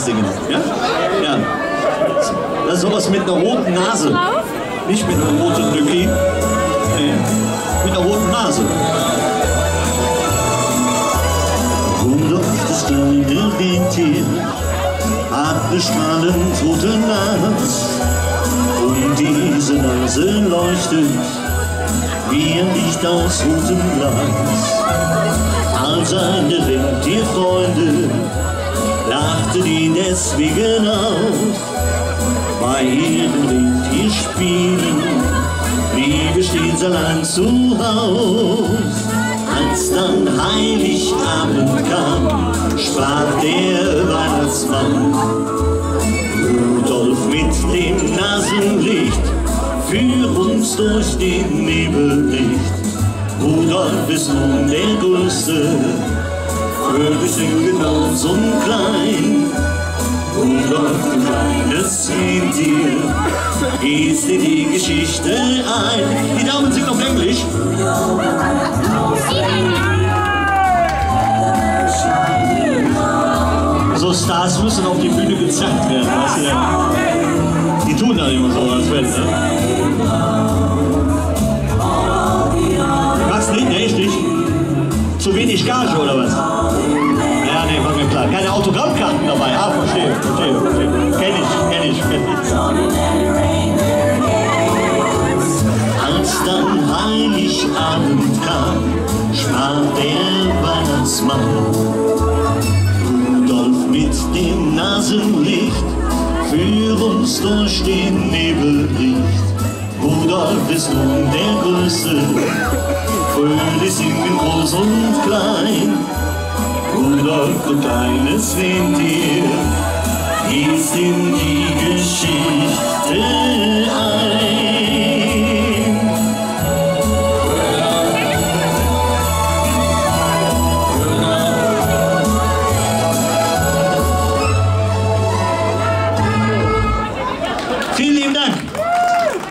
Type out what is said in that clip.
Singen. Ja? Ja. Das ist sowas mit einer roten Nase. Nicht mit einer roten Lücke. Nee. Mit einer roten Nase. Rudolf, das kleine Rentier, hat eine strahlend rote Nase. Und diese Nase leuchtet wie ein Licht aus rotem Glas. All seine deswegen auf. Bei ihren Rentierspielen blieb er stets allein zu Haus. Als dann Heiligabend kam, sprach der Weihnachtsmann. Rudolf mit dem Nasenlicht, führ uns durch den Nebellicht. Rudolf ist nun der Größte, Fröhlich sind genauso klein. Rudolf, du kleines Rentier, gehst in die Geschichte ein. Die Damen singen auf Englisch. So Stars müssen auf die Bühne gezeigt werden, weißt du ja. Die tun da immer so, als wenn, ne? Was nicht? Nee, echt nicht. Zu wenig Gage oder was? Ja, nee, war mir klar. Keine Autogrammkarten dabei. Ah, verstehe, verstehe, verstehe. Kenn ich, kenn ich, kenn ich. Als dann Heiligabend kam, sprach der Weihnachtsmann. Rudolf mit dem Nasenlicht, führ uns durch den Nebellicht. Rudolf ist nun der Größte, fröhlich singen groß und klein. Und doch und eines in dir, gießt in die Geschichte ein. Vielen lieben Dank.